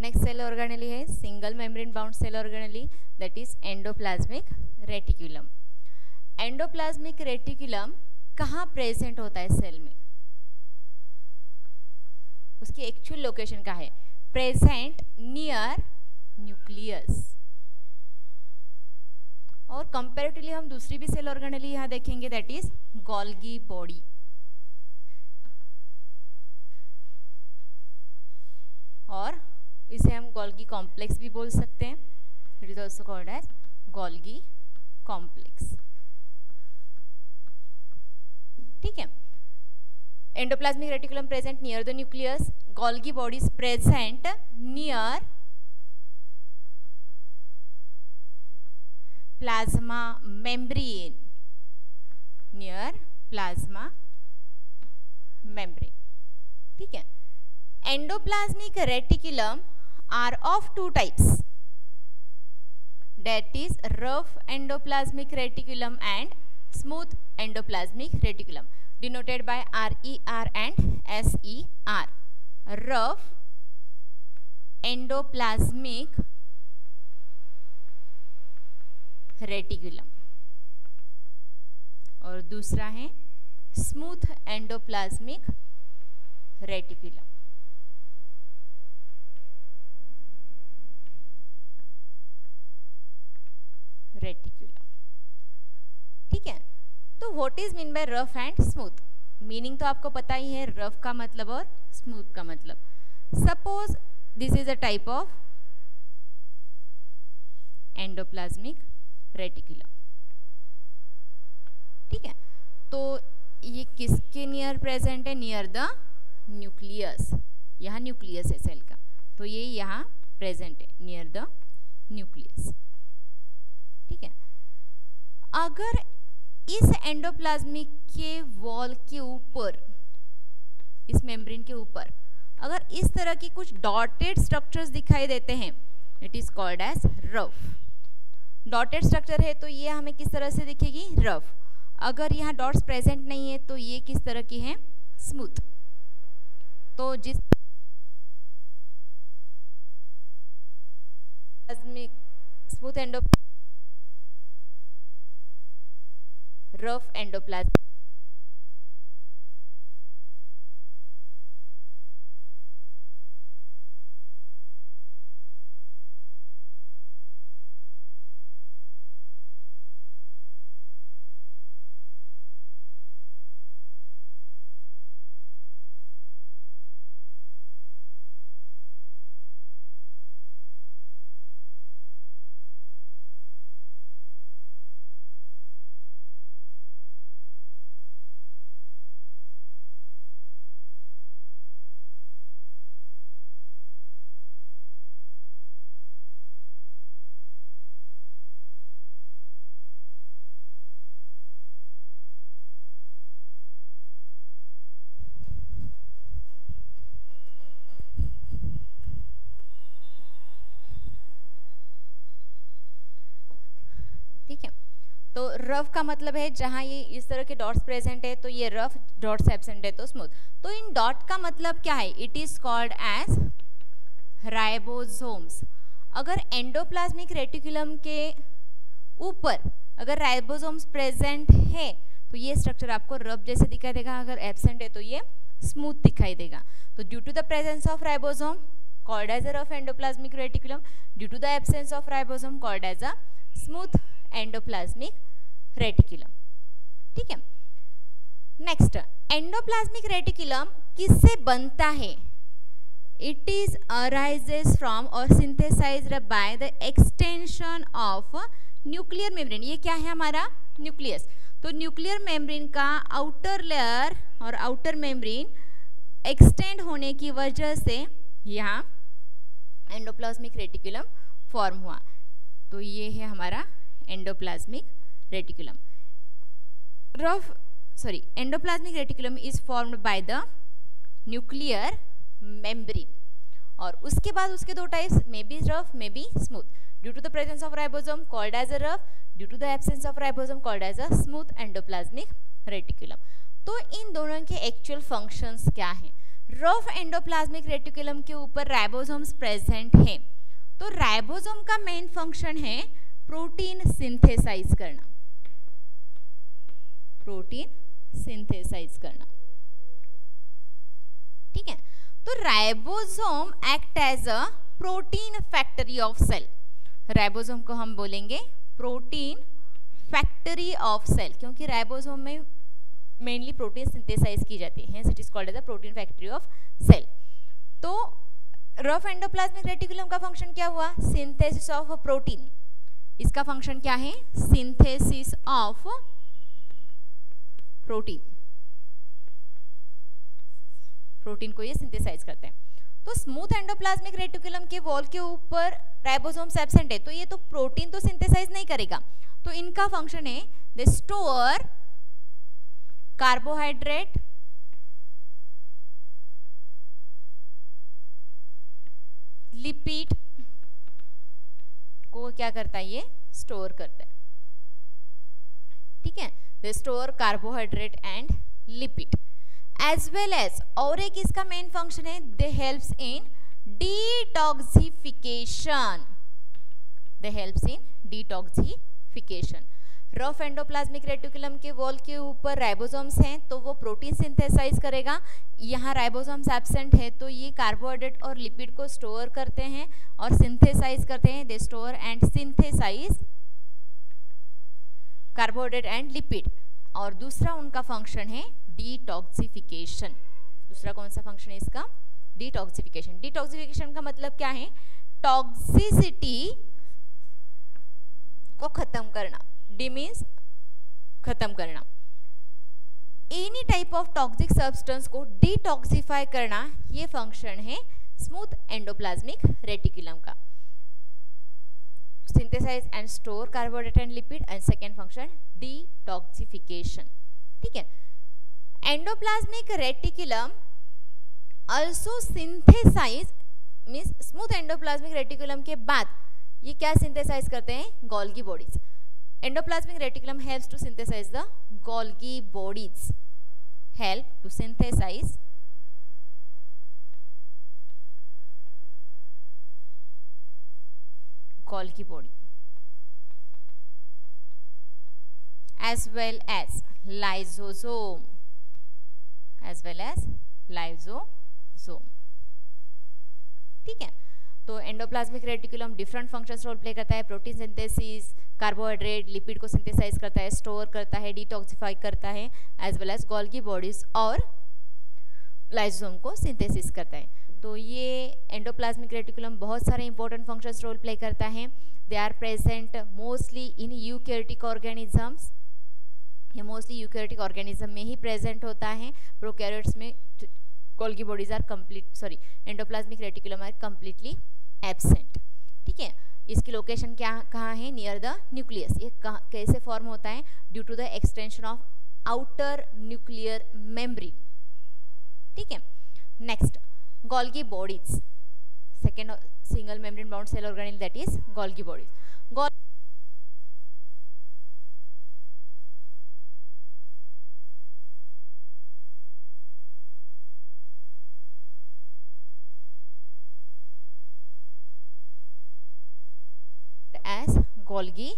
Next cell organelle है single membrane bound cell organelle that is endoplasmic reticulum endoplasmic reticulum कहाँ present होता है cell में? उसकी एक्चुअल लोकेशन का है? प्रेजेंट नियर न्यूक्लियस और कंपेरेटिवली हम दूसरी भी सेल ऑर्गेनेली यहाँ देखेंगे दैट इज़ गोल्गी बॉडी और इसे हम गोल्गी कॉम्प्लेक्स भी बोल सकते हैं। It is also called as Golgi complex ठीक है? Endoplasmic reticulum present near the nucleus Golgi bodies present near plasma membrane near plasma membrane ठीक है? Endoplasmic reticulum are of two types that is rough endoplasmic reticulum and smooth endoplasmic reticulum denoted by RER and SER. Rough endoplasmic reticulum और दूसरा है smooth endoplasmic reticulum reticulum ठीक है? तो what is mean by rough and smooth meaning तो आपको पता ही है रफ का मतलब और स्मूथ का मतलब. Suppose this is a type of endoplasmic reticulum ठीक है? तो ये किसके नियर प्रेजेंट है? नियर द न्यूक्लियस यहाँ न्यूक्लियस है सेल का. तो ये यहाँ प्रेजेंट है नियर द न्यूक्लियस ठीक है? अगर इस एंडोप्लाज्मिक के वॉल के ऊपर, इस मेम्ब्रेन के ऊपर, अगर इस तरह की कुछ डॉटेड स्ट्रक्चर्स दिखाई देते हैं it is called as rough dotted structure है तो ये हमें किस तरह से दिखेगी? रफ अगर यहाँ डॉट्स प्रेजेंट नहीं है तो ये किस तरह की है? स्मूथ तो जिस स्मूथ एंडो rough endoplasm. तो रफ का मतलब है जहाँ ये इस तरह के डॉट्स प्रेजेंट है तो ये रफ डॉट्स एबसेंट है तो स्मूथ तो इन डॉट का मतलब क्या है? It is called as ribosomes अगर एंडोप्लाज्मिक रेटिकुलम के ऊपर अगर राइबोसोम्स प्रेजेंट है तो ये स्ट्रक्चर आपको रफ जैसे दिखाई देगा, अगर एबसेंट है तो ये स्मूथ दिखाई देगा. तो due to the presence of ribosome called as a rough endoplasmic reticulum, due to the absence of ribosome called as a smooth endoplasmic reticulum ठीक है? नेक्स्ट एंडोप्लाज्मिक रेटिकुलम किससे बनता है? इट इज़ अराइजेस फ्रॉम और synthesized by the extension of nuclear membrane ये क्या है हमारा? न्यूक्लियस तो न्यूक्लियर मेम्ब्रेन का आउटर लेयर और आउटर मेम्ब्रेन एक्सटेंड होने की वजह से यहाँ एंडोप्लाज्मिक रेटिकुलम फॉर्म हुआ। तो ये है हमारा endoplasmic reticulum rough sorry, endoplasmic reticulum is formed by the nuclear membrane. और उसके बाद उसके दो types may be rough may be smooth due to the presence of ribosome called as a rough due to the absence of ribosome called as a smooth endoplasmic reticulum तो इन दोनों के actual functions क्या हैं? Rough endoplasmic reticulum के ऊपर ribosomes present हैं। तो राइबोसोम का मेन फ़ंक्शन है प्रोटीन सिंथेसाइज करना। प्रोटीन सिंथेसाइज करना। ठीक है? तो ribosome act as a protein factory of cell. Ribosome को हम बोलेंगे प्रोटीन फैक्ट्री ऑफ़ सेल, क्योंकि राइबोसोम में मेनली प्रोटीन सिंथेसाइज की जाती है it is called as the protein factory of cell तो रफ एंडोप्लाज्मिक रेटिकुलम का फ़ंक्शन क्या हुआ? सिंथेसिस ऑफ़ प्रोटीन इसका फ़ंक्शन क्या है? सिंथेसिस ऑफ़ प्रोटीन प्रोटीन को ये सिंथेसाइज करते हैं। तो स्मूथ एंडोप्लाज्मिक रेटिकुलम के वॉल के ऊपर राइबोसोम्स एब्सेंट है तो ये तो प्रोटीन तो सिंथेसाइज नहीं करेगा। तो इनका फ़ंक्शन है दे स्टोर कार्बोहाइड्रेट लिपिड को क्या करता है ये? स्टोर करता है। ठीक है? They store carbohydrate and lipid as well as और एक इसका मेन फ़ंक्शन है they helps in detoxification they helps in detoxification rough endoplasmic reticulum के वॉल के ऊपर राइबोसोम्स हैं तो वो प्रोटीन सिंथेसाइज करेगा। यहाँ राइबोसोम्स एबसेंट है तो ये कार्बोहाइड्रेट और लिपिड को स्टोर करते हैं और सिंथेसाइज करते हैं। They store and synthesize carbohydrate and lipid और दूसरा उनका फ़ंक्शन है डिटॉक्सिफिकेशन दूसरा कौन सा फ़ंक्शन है इसका? डिटॉक्सिफिकेशन डिटॉक्सिफिकेशन का मतलब क्या है? टॉक्सिसिटी को खत्म करना। डी मीन्स खत्म करना any type of toxic substance को डिटॉक्सीफाई करना ये फ़ंक्शन है स्मूथ एंडोप्लाज्मिक रेटिकुलम का. Synthesize and store carbohydrate and lipid and second function detoxification ठीक है? Endoplasmic reticulum also synthesize means smooth endoplasmic reticulum के बाद ये क्या सिंथेसाइज करते हैं? Golgi bodies endoplasmic reticulum helps to synthesize the Golgi bodies help to synthesize Golgi body as well as lysosome as well as lysosome ठीक है तो endoplasmic reticulum different functions role play करता है प्रोटीन सिंथेसिस कार्बोहाइड्रेट लिपिड को synthesize करता है store करता है डिटॉक्सिफाई करता है as well as Golgi bodies और लाइजोम को सिंथेसिस करता है। तो ये एंडोप्लाज्मिक रेटिकुलम बहुत सारे इंपॉर्टेंट फ़ंक्शंस रोल प्ले करता है। They are present mostly in eukaryotic organisms ये मोस्टली यूकैरियोटिक ऑर्गेनिज्म में ही प्रेजेंट होता है। प्रोकैरियोट्स में Golgi bodies are complete sorry endoplasmic reticulum are completely absent. ठीक है? इसकी लोकेशन क्या, कहाँ है? नियर द न्यूक्लियस ये कैसे फॉर्म होता है? Due to the extension of outer nuclear memory ठीक है? Next Golgi bodies second single membrane bound cell organelle that is Golgi bodies Golgi